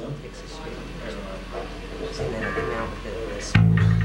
Fix the shit. And then I come out with this.